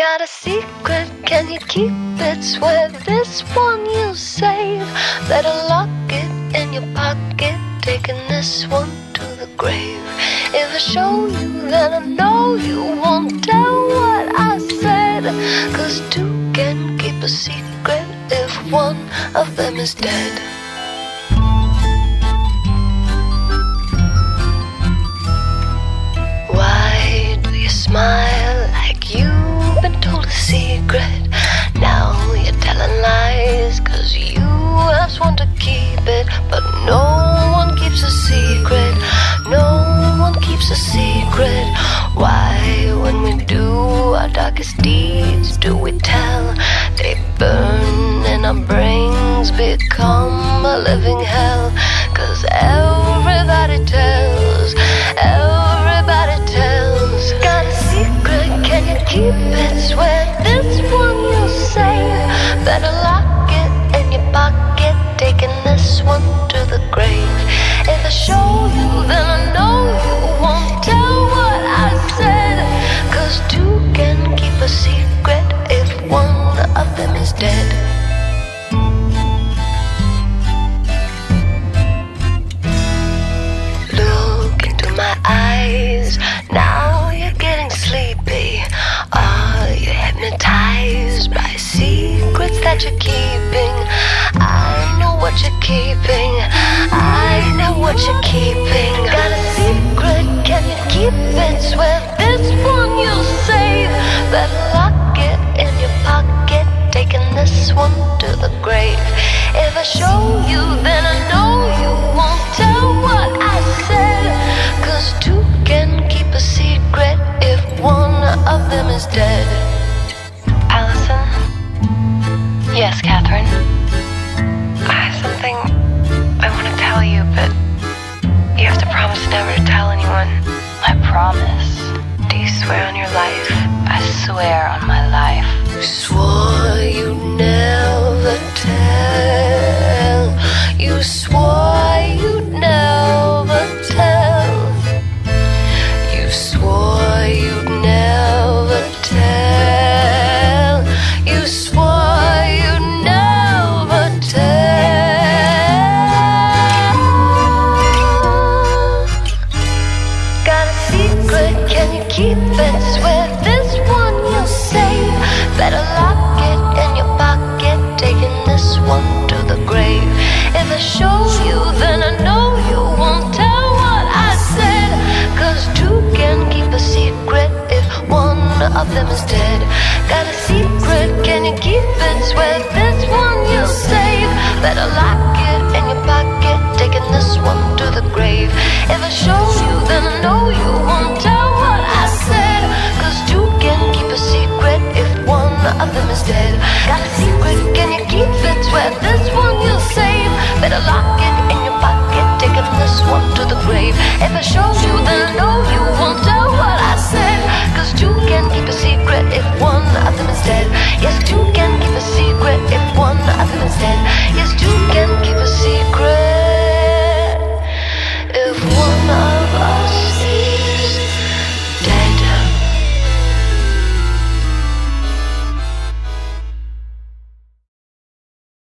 Got a secret, can you keep it? Swear this one you save. Better lock it in your pocket, taking this one to the grave. If I show you, then I know you won't tell what I said. Cause two can keep a secret if one of them is dead. Sworn to keep it. But no one keeps a secret, no one keeps a secret. Why, when we do our darkest deeds, do we tell? They burn and our brains become a living hell. Cause everybody tells, that you're keeping? I know what you're keeping. I know what you're keeping. Got a secret? Can you keep it? Swear this one you'll save. Better lock it in your pocket. Taking this one to the grave. If I show you, then I know you won't tell what I said. Cause two can keep a secret if one of them is dead. Never tell anyone. I promise. Do you swear on your life? I swear on my life. of them is dead. Got a secret, can you keep it? Swear this one you'll save. Better lock it in your pocket, taking this one to the grave. If I show you, then I know you won't tell what I said. Cause two can keep a secret if one of them is dead. Got a secret.